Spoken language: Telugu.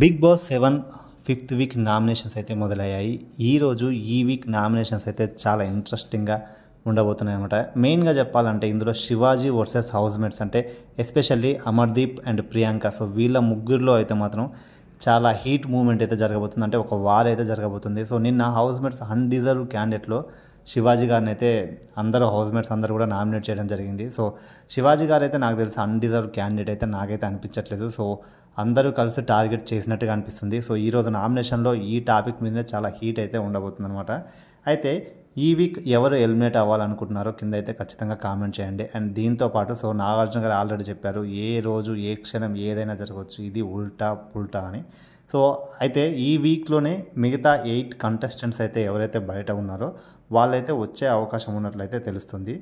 Bigg Boss seven fifth week nominations అయితే మొదలయ్యాయి. ఈరోజు ఈ వీక్ నామినేషన్స్ అయితే చాలా ఇంట్రెస్టింగ్గా ఉండబోతున్నాయి అనమాట మెయిన్గా చెప్పాలంటే ఇందులో శివాజీ వర్సెస్ హౌస్ మేట్స్ అంటే especially Amardeep and Priyanka. So వీళ్ళ ముగ్గురులో అయితే మాత్రం చాలా హీట్ మూమెంట్ అయితే జరగబోతుంది. అంటే ఒక వార్ అయితే జరగబోతుంది. సో నిన్న హౌస్ మేట్స్ అన్డిజర్వ్ క్యాండిడేట్లో శివాజీ గారిని అయితే అందరూ హౌస్ మేట్స్ అందరూ కూడా నామినేట్ చేయడం జరిగింది. సో శివాజీ గారు అయితే నాకు తెలిసి అన్డిజర్వ్ క్యాండిడేట్ అయితే నాకైతే అనిపించట్లేదు. సో అందరూ కలిసి టార్గెట్ చేసినట్టుగా అనిపిస్తుంది. సో ఈరోజు నామినేషన్లో ఈ టాపిక్ మీదనే చాలా హీట్ అయితే ఉండబోతుంది అనమాట అయితే ఈ వీక్ ఎవరు ఎలిమినేట్ అవ్వాలనుకుంటున్నారో కింద అయితే ఖచ్చితంగా కామెంట్ చేయండి. అండ్ దీంతో పాటు సో నాగార్జున గారు ఆల్రెడీ చెప్పారు ఏ రోజు ఏ క్షణం ఏదైనా జరగవచ్చు ఇది ఉల్టా పుల్టా అని. సో అయితే ఈ వీక్లోనే మిగతా ఎయిట్ కంటెస్టెంట్స్ అయితే ఎవరైతే బయట ఉన్నారో వాళ్ళైతే వచ్చే అవకాశం ఉన్నట్లయితే తెలుస్తుంది.